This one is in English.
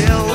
still